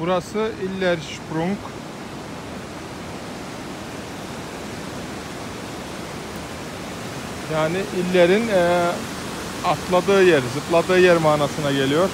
Burası Illersprung. Yani illerin eee, atladığı yer, zıpladığı yer manasına geliyor.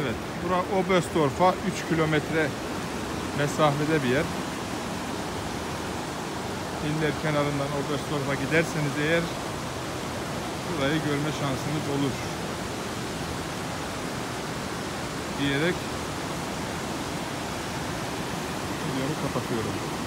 Evet, bura Oberstdorf'a 3 kilometre mesafede bir yer. İller kenarından Oberstdorf'a giderseniz eğer burayı görme şansınız olur. Diyerek videomu kapatıyorum.